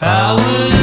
Ah I would